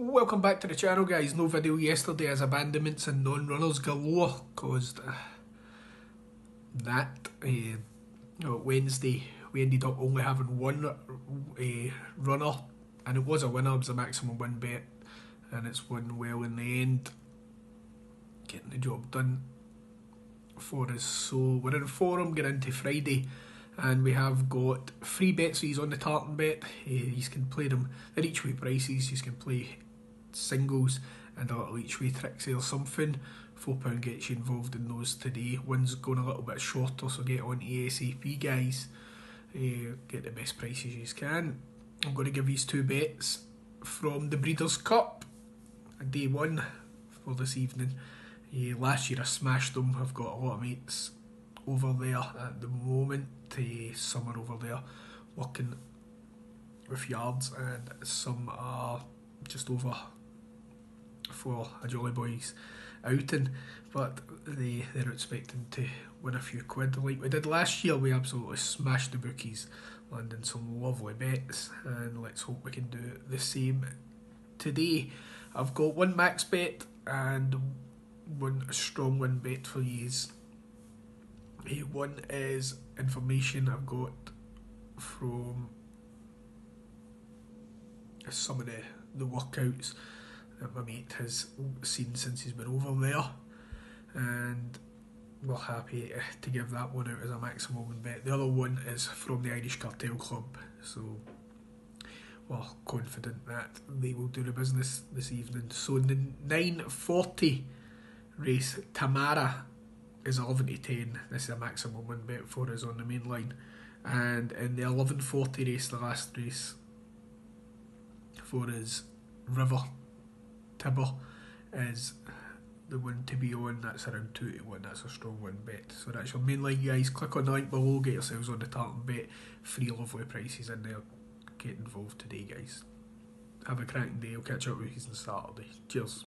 Welcome back to the channel guys. No video yesterday as abandonments and non-runners galore caused uh, that. Uh, Wednesday we ended up only having one uh, runner and it was a winner, it was a maximum win bet and it's won well in the end. Getting the job done for us. So we're in forum, get into Friday and we have got free bets. So he's on the tartan bet. He can play them. They're each way prices. You can play singles and a little each way tricks or something. Four pound gets you involved in those today. One's going a little bit shorter, so get on ASAP, guys. Uh, get the best prices you can. I'm going to give these two bets from the Breeders' Cup, day one for this evening. Uh, last year I smashed them. I've got a lot of mates over there at the moment. Uh, some are over there working with yards, and some are just over for a Jolly Boys outing. But they they're expecting to win a few quid like we did last year. We absolutely smashed the bookies, landing some lovely bets, and let's hope we can do the same today. I've got one max bet and one strong win bet for yous. One is information I've got from some of the, the workouts that my mate has seen since he's been over there, and we're happy to give that one out as a maximum win bet. The other one is from the Irish Cartel Club, so we're confident that they will do the business this evening. So in the 9.40 race, Tamara is 11 to 10. This is a maximum win bet for us on the main line. And in the 11.40 race, the last race for us, River Tibber is the one to be on. That's around 2 to 1. That's a strong one bet. So that's your main line, guys. Click on the link below, get yourselves on the tartan bet. Free lovely prices in there. Get involved today, guys. Have a cracking day. I'll catch up with you on Saturday. Cheers.